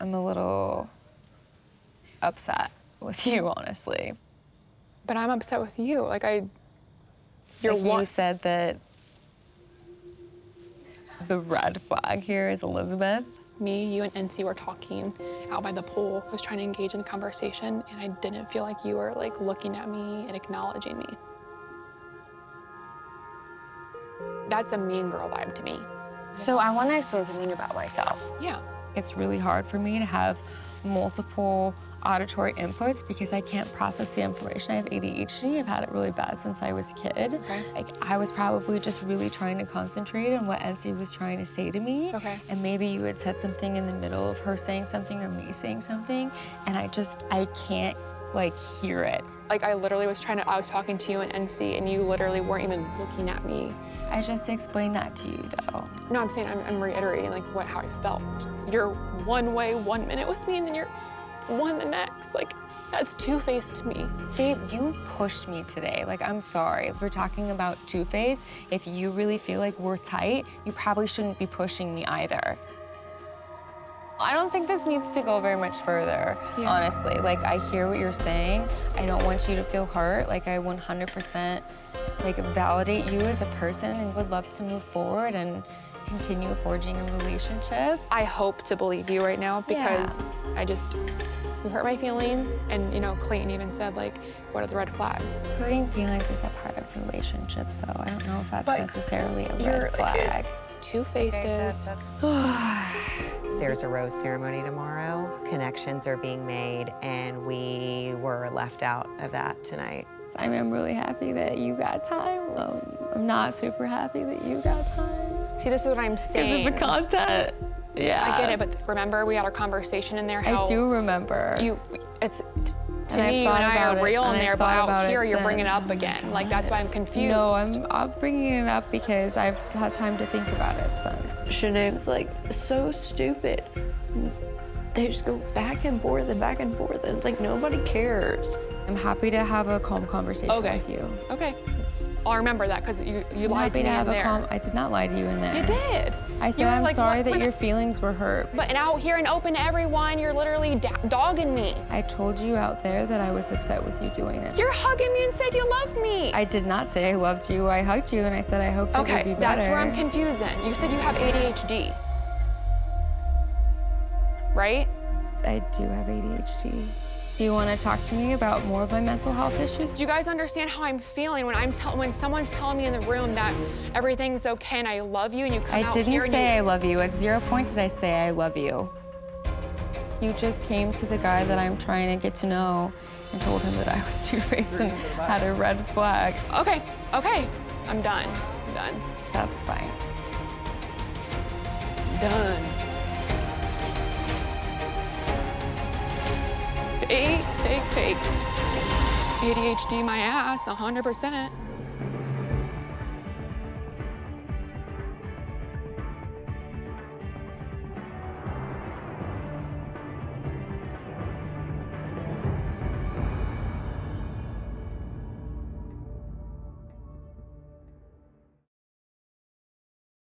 I'm a little upset with you, honestly. But I'm upset with you. Like I, you're like one. you said that the red flag here is Elizabeth. Me, you, and Ency were talking out by the pool. I was trying to engage in the conversation, and I didn't feel like you were like looking at me and acknowledging me. That's a mean girl vibe to me. So I want to explain something about myself. Yeah. It's really hard for me to have multiple auditory inputs because I can't process the information. I have ADHD. I've had it really bad since I was a kid. Okay. Like I was probably just really trying to concentrate on what Ency was trying to say to me. Okay. And maybe you had said something in the middle of her saying something or me saying something, and I just I can't like hear it. Like I literally was trying to, I was talking to you in Ency, and you literally weren't even looking at me. I just explained that to you though. No, I'm saying I'm, I'm reiterating like what how I felt. You're one way one minute with me, and then you're one the next. Like that's two faced to me. Babe, you pushed me today. Like, I'm sorry. If we're talking about Two Face, if you really feel like we're tight, you probably shouldn't be pushing me either. I don't think this needs to go very much further, Yeah. honestly. Like, I hear what you're saying. I don't want you to feel hurt. Like, I 100% like validate you as a person and would love to move forward and continue forging a relationship. I hope to believe you right now because I just you hurt my feelings, and you know Clayton even said like, what are the red flags? Hurting feelings is a part of relationships, though. I don't know if that's But necessarily a red flag. Two faced is There's a rose ceremony tomorrow. Connections are being made, and we were left out of that tonight. I mean, I'm really happy that you got time. Um, I'm not super happy that you got time see this is what I'm because saying. of the content. Yeah, I get it, but remember we had our conversation in there. How I do remember. You, it's to And I've me, you and I are real and in there, but out here you're bringing it up again. Like that's why I'm confused. no, I'm, I'm bringing it up because I've had time to think about it since. Shanae's like so stupid. They just go back and forth and back and forth, and it's like nobody cares. I'm happy to have a calm conversation Okay. with you. Okay, Oh, I'll remember that because you you I'm lied to me to in a there. calm. I did not lie to you in there. You did. I said I'm like, sorry that your feelings were hurt. But and out here and open to everyone, you're literally dogging me. I told you out there that I was upset with you doing it. You're hugging me and said you love me. I did not say I loved you. I hugged you and I said I hoped it would be okay, that's where I'm confusing. You said you have ADHD, right? I do have ADHD. Do you want to talk to me about more of my mental health issues? Do you guys understand how I'm feeling when I'm tell when someone's telling me in the room that everything's okay and I love you and you come I out didn't say you, I love you. At zero point did I say I love you. You just came to the guy that I'm trying to get to know and told him that I was two-faced and had a red flag. Okay, okay, I'm done. I'm done. That's fine. Done. Fake, fake, fake. ADHD my ass, 100%.